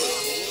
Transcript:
gospel.